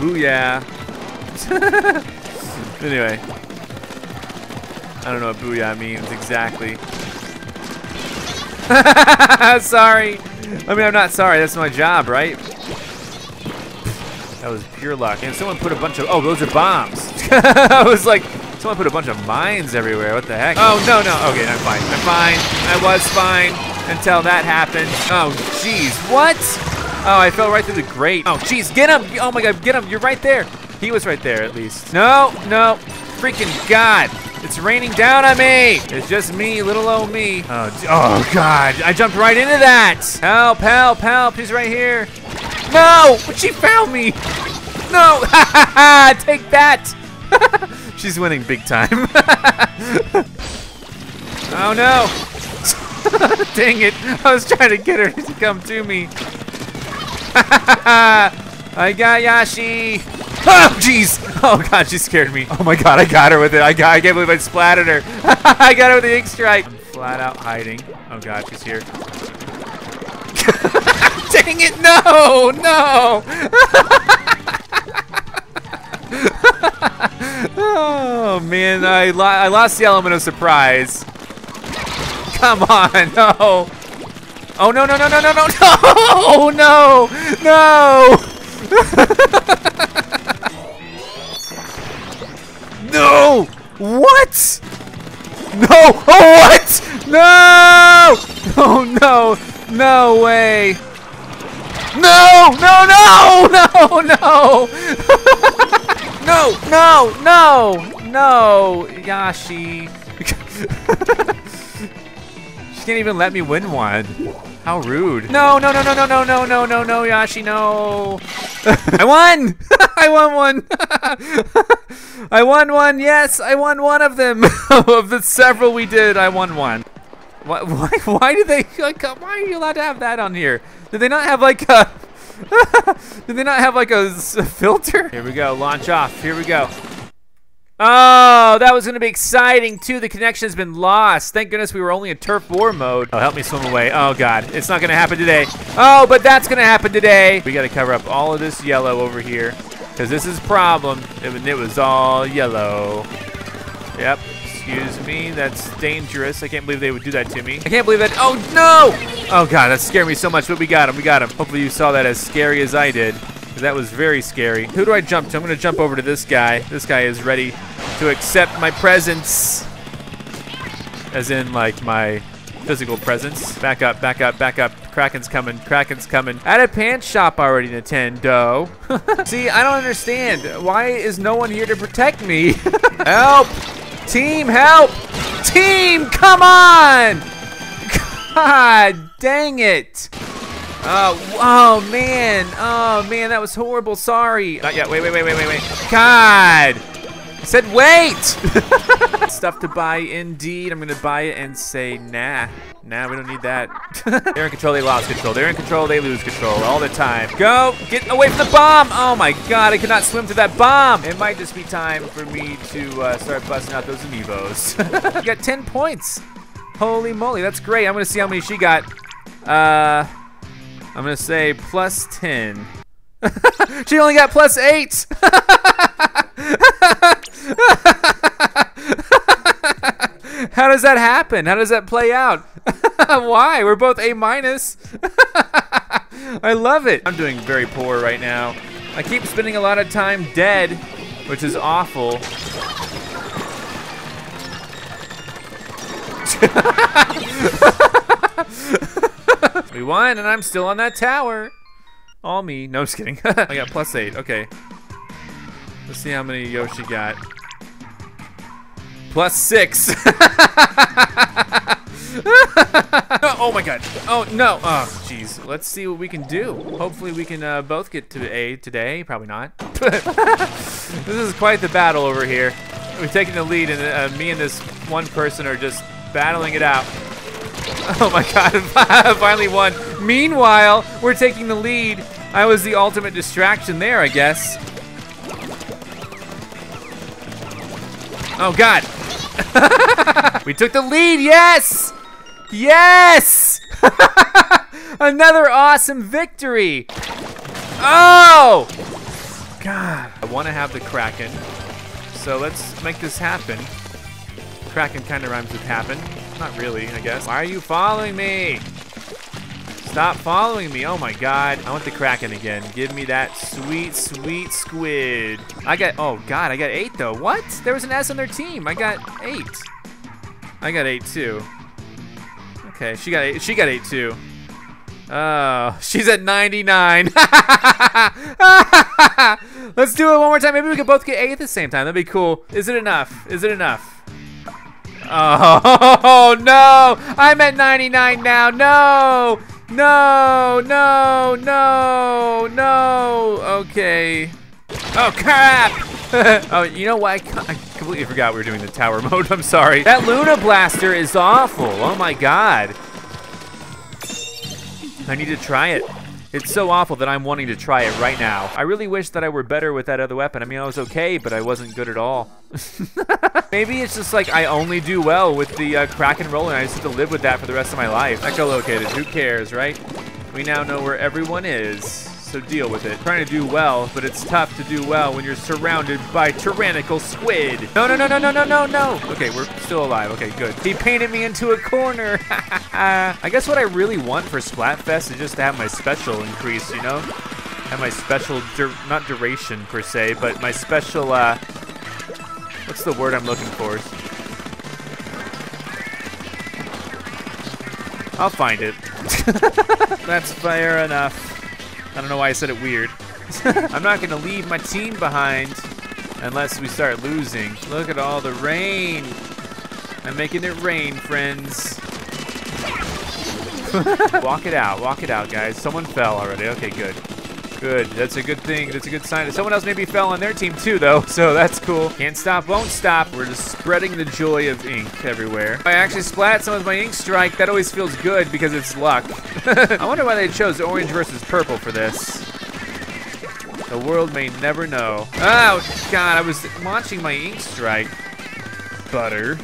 Booyah. anyway. I don't know what booyah means exactly. sorry. I mean, I'm not sorry. That's my job, right? That was pure luck. And someone put a bunch of... Oh, those are bombs. I was like, someone put a bunch of mines everywhere. What the heck? Oh, no, no. Okay, I'm fine. I'm fine. I was fine until that happened. Oh, jeez. What? Oh, I fell right through the grate. Oh, jeez. Get him. Oh, my God. Get him. You're right there. He was right there, at least. No, no. Freaking God. It's raining down on me. It's just me, little old me. Oh, oh God. I jumped right into that. Help, help, help. He's right here. No, she found me. No, take that. She's winning big time. oh no. Dang it. I was trying to get her to come to me. I got Yashi. Oh, jeez. Oh, God, she scared me. Oh, my God, I got her with it. I, got, I can't believe I splatted her. I got her with the ink strike. I'm flat out hiding. Oh, God, she's here. Dang it, no, no. oh, man, I, lo I lost the element of surprise. Come on, no. Oh, no, no, no, no, no, no, oh, no, no, no. no, what? No, oh, what? No, oh, no, no way. No, no, no, no, no. no, no, no, no, Yashi. she can't even let me win one. How rude. No, no, no, no, no, no, no, no, no, no, Yashi, no. I won! I won one! I won one, yes, I won one of them. of the several we did, I won one. Why, why, why did they, like, why are you allowed to have that on here? Did they not have like a, did they not have like a, a filter? Here we go, launch off, here we go. Oh, that was going to be exciting, too. The connection has been lost. Thank goodness we were only in turf war mode. Oh, help me swim away. Oh, God. It's not going to happen today. Oh, but that's going to happen today. We got to cover up all of this yellow over here because this is a problem. It, it was all yellow. Yep. Excuse me. That's dangerous. I can't believe they would do that to me. I can't believe that. Oh, no. Oh, God. That scared me so much, but we got him. We got him. Hopefully you saw that as scary as I did. That was very scary. Who do I jump to? I'm going to jump over to this guy. This guy is ready to accept my presence. As in, like, my physical presence. Back up, back up, back up. Kraken's coming, Kraken's coming. At a pants shop already, Nintendo. See, I don't understand. Why is no one here to protect me? help! Team, help! Team, come on! God dang it! Oh, oh man, oh man, that was horrible. Sorry. Not yet. Wait, wait, wait, wait, wait, wait. God. Said wait. Stuff to buy, indeed. I'm gonna buy it and say nah. Nah, we don't need that. They're in control. They lost control. They're in control. They lose control all the time. Go. Get away from the bomb. Oh my God, I cannot swim to that bomb. It might just be time for me to uh, start busting out those amiibos. you got 10 points. Holy moly, that's great. I'm gonna see how many she got. Uh. I'm gonna say plus 10. she only got plus 8! How does that happen? How does that play out? Why? We're both A minus. I love it. I'm doing very poor right now. I keep spending a lot of time dead, which is awful. we won, and I'm still on that tower. All me. No, just kidding. I got plus eight. Okay. Let's see how many Yoshi got. Plus six. oh my god. Oh no. Oh jeez. Let's see what we can do. Hopefully we can uh, both get to A today. Probably not. this is quite the battle over here. We're taking the lead, and uh, me and this one person are just battling it out. Oh my god, finally won. Meanwhile, we're taking the lead. I was the ultimate distraction there, I guess. Oh god. we took the lead, yes! Yes! Another awesome victory! Oh! God. I want to have the Kraken. So let's make this happen. Kraken kind of rhymes with happen. Not really, I guess. Why are you following me? Stop following me. Oh my god. I want the Kraken again. Give me that sweet, sweet squid. I got, oh god, I got eight though. What? There was an S on their team. I got eight. I got eight too. Okay, she got eight. She got eight too. Oh, she's at 99. Let's do it one more time. Maybe we could both get eight at the same time. That'd be cool. Is it enough? Is it enough? Oh, no. I'm at 99 now. No. No, no, no, no. Okay. Oh, crap. oh, you know what? I, I completely forgot we were doing the tower mode. I'm sorry. That Luna Blaster is awful. Oh, my God. I need to try it. It's so awful that I'm wanting to try it right now. I really wish that I were better with that other weapon. I mean, I was okay, but I wasn't good at all. Maybe it's just like I only do well with the uh, Kraken roll and I just have to live with that for the rest of my life. Echolocated, who cares, right? We now know where everyone is so deal with it. Trying to do well, but it's tough to do well when you're surrounded by tyrannical squid. No, no, no, no, no, no, no, no. Okay, we're still alive. Okay, good. He painted me into a corner. I guess what I really want for Splatfest is just to have my special increase, you know? Have my special, dur not duration per se, but my special, uh, what's the word I'm looking for? I'll find it. That's fair enough. I don't know why I said it weird. I'm not going to leave my team behind unless we start losing. Look at all the rain. I'm making it rain, friends. walk it out. Walk it out, guys. Someone fell already. Okay, good. Good. That's a good thing. That's a good sign. Someone else maybe fell on their team too, though, so that's cool. Can't stop, won't stop. We're just spreading the joy of ink everywhere. I actually splat some of my ink strike. That always feels good because it's luck. I wonder why they chose orange versus purple for this. The world may never know. Oh, God, I was launching my ink strike. Butter.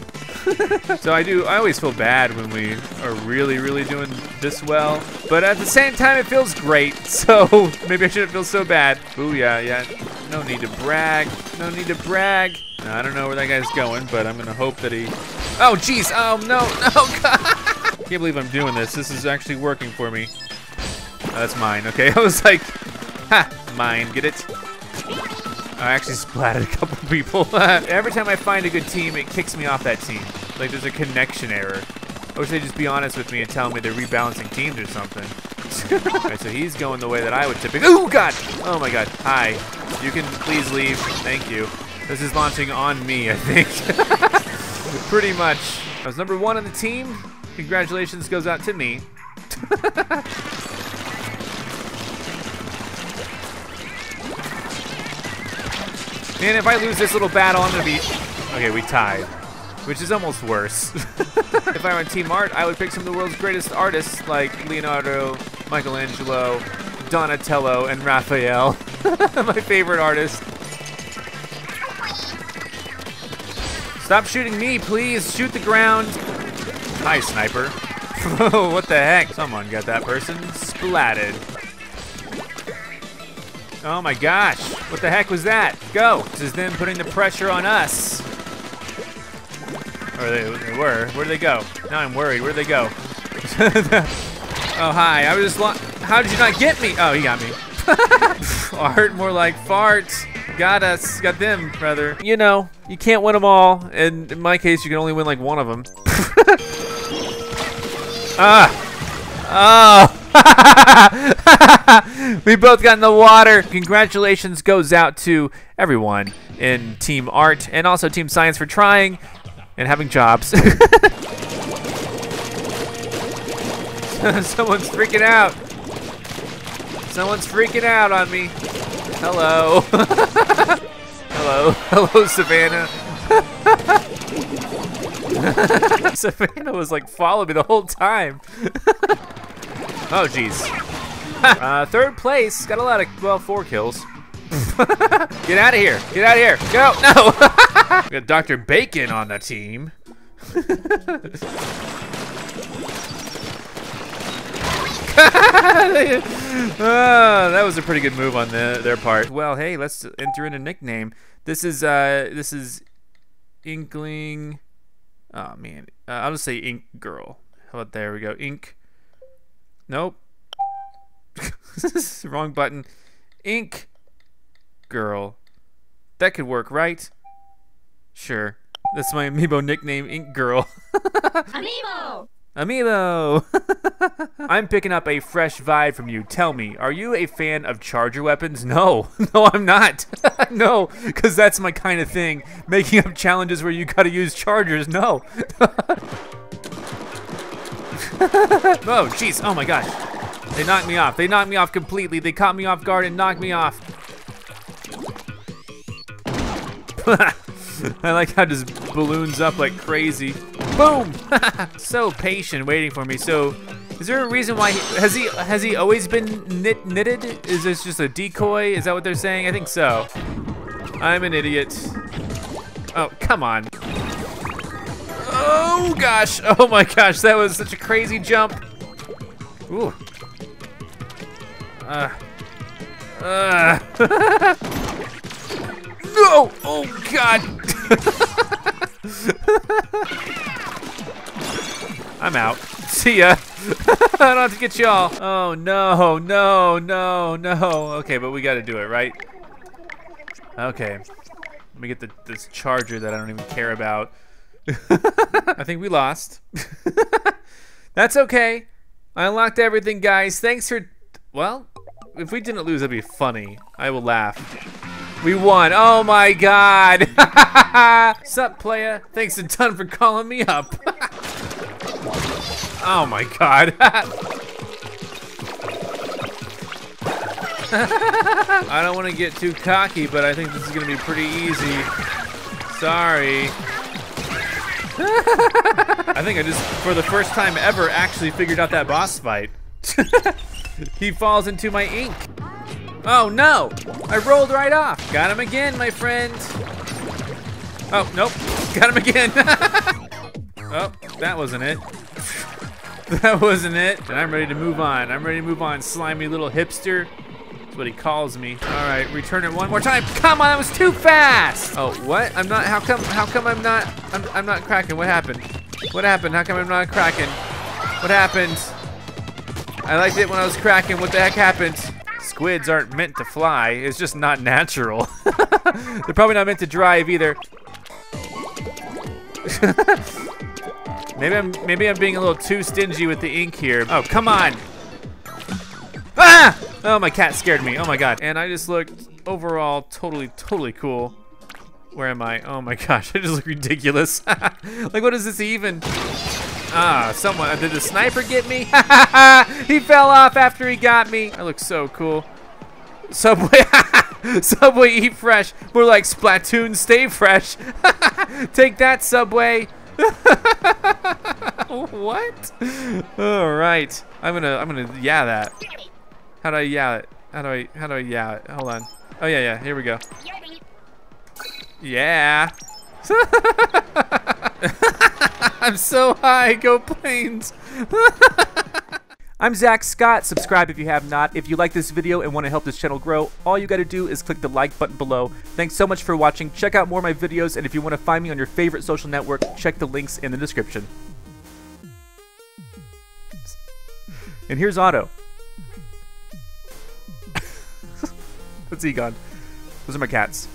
so I do, I always feel bad when we are really, really doing this well. But at the same time, it feels great. So maybe I shouldn't feel so bad. Ooh, yeah, yeah. No need to brag. No need to brag. I don't know where that guy's going, but I'm gonna hope that he... Oh, jeez. Oh, no, no, God. Can't believe I'm doing this. This is actually working for me. Oh, that's mine, okay? I was like, ha, mine, get it? I actually splatted a couple people. Every time I find a good team, it kicks me off that team. Like there's a connection error. I wish they'd just be honest with me and tell me they're rebalancing teams or something. Alright, so he's going the way that I would typically- Oh god! Oh my god, hi. You can please leave, thank you. This is launching on me, I think. Pretty much. I was number one on the team. Congratulations goes out to me. Man, if I lose this little battle, I'm gonna be... Okay, we tied. Which is almost worse. if I were on Team Art, I would pick some of the world's greatest artists like Leonardo, Michelangelo, Donatello, and Raphael. My favorite artist. Stop shooting me, please. Shoot the ground. Hi, sniper. what the heck? Someone got that person splatted. Oh my gosh, what the heck was that? Go! This is them putting the pressure on us. Or they, they were. Where'd they go? Now I'm worried. Where'd they go? oh, hi. I was just. How did you not get me? Oh, he got me. Art, more like farts. Got us. Got them, brother. You know, you can't win them all. And in my case, you can only win like one of them. ah! Oh! we both got in the water. Congratulations goes out to everyone in Team Art and also Team Science for trying and having jobs. Someone's freaking out. Someone's freaking out on me. Hello. Hello. Hello, Savannah. Savannah was like following me the whole time. oh, jeez. uh, third place. Got a lot of, well, four kills. Get out of here. Get out of here. Go. No. We got Dr. Bacon on the team. Ah, that was a pretty good move on the, their part. Well, hey, let's enter in a nickname. This is uh, this is Inkling. Oh man, uh, I'll just say Ink Girl. How about there we go, Ink. Nope. Wrong button. Ink Girl. That could work, right? Sure. That's my amiibo nickname, Ink Girl. Amiibo! Amiibo! I'm picking up a fresh vibe from you. Tell me, are you a fan of charger weapons? No. No, I'm not. no, because that's my kind of thing. Making up challenges where you gotta use chargers. No. oh, jeez. Oh my gosh. They knocked me off. They knocked me off completely. They caught me off guard and knocked me off. I like how just balloons up like crazy. Boom! so patient, waiting for me. So, is there a reason why he, has he has he always been knit, knitted? Is this just a decoy? Is that what they're saying? I think so. I'm an idiot. Oh, come on. Oh gosh! Oh my gosh! That was such a crazy jump. Ooh. Uh. Uh. no! Oh god! I'm out. See ya. I don't have to get y'all. Oh no, no, no, no. Okay, but we gotta do it, right? Okay. Let me get the, this charger that I don't even care about. I think we lost. That's okay. I unlocked everything, guys. Thanks for... Well, if we didn't lose, that'd be funny. I will laugh. We won. Oh my god. Sup, playa? Thanks a ton for calling me up. oh my god. I don't want to get too cocky, but I think this is going to be pretty easy. Sorry. I think I just, for the first time ever, actually figured out that boss fight. he falls into my ink. Oh no! I rolled right off. Got him again, my friend. Oh, nope. Got him again. oh, that wasn't it. that wasn't it. And I'm ready to move on. I'm ready to move on, slimy little hipster. That's what he calls me. All right, return it one more time. Come on, that was too fast. Oh, what? I'm not, how come, how come I'm not, I'm, I'm not cracking? What happened? What happened? How come I'm not cracking? What happened? I liked it when I was cracking. What the heck happened? Squids aren't meant to fly. It's just not natural. They're probably not meant to drive either. maybe I'm maybe I'm being a little too stingy with the ink here. Oh, come on. Ah! Oh, my cat scared me. Oh my god. And I just looked overall totally, totally cool. Where am I? Oh my gosh, I just look ridiculous. like, what is this even? Ah, someone, did the sniper get me? he fell off after he got me. I look so cool. Subway, Subway eat fresh. More like Splatoon stay fresh. Take that, Subway. what? All right, I'm gonna, I'm gonna yeah that. How do I yeah it? How do I, how do I yeah it? Hold on. Oh yeah, yeah, here we go. Yeah. I'm so high, go planes. I'm Zack Scott. Subscribe if you have not. If you like this video and want to help this channel grow, all you got to do is click the like button below. Thanks so much for watching. Check out more of my videos, and if you want to find me on your favorite social network, check the links in the description. And here's Otto. That's Egon. Those are my cats.